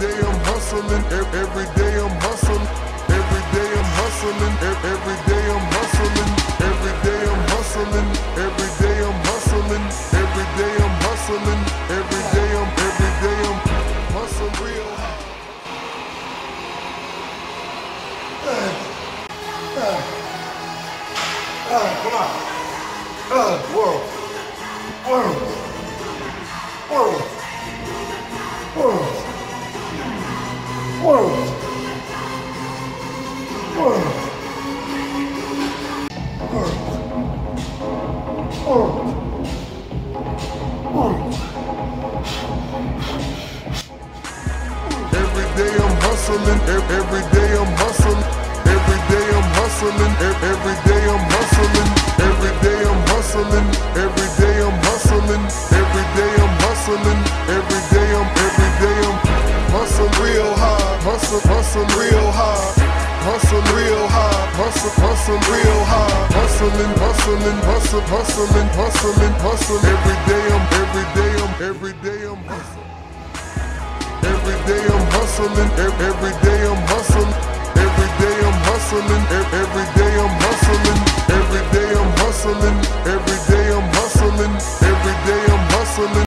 day I'm hustling, every day I'm hustling, every day I'm hustling, every day I'm hustling, every day I'm hustling, every day I'm hustling, every day I'm hustling, every day I'm, every day I'm hustling real. Come on. Uh, whoa. Whoa. Whoa. Every day I'm hustling, every day I'm hustling, every day I'm hustling, every day I'm hustling, every day I'm hustling, every day I'm hustling, every day I'm hustling, every day hustle, hustle real hard. Hustle real hard, hustle, hustle real hard. Hustling, hustling, hustle, hustling, hustling, hustle. Every day I'm, every day I'm. Every day I'm hustling, every day I'm hustling. Every day I'm hustling, every day I'm hustling. Every day I'm hustling, every day I'm hustling. Every day I'm hustling.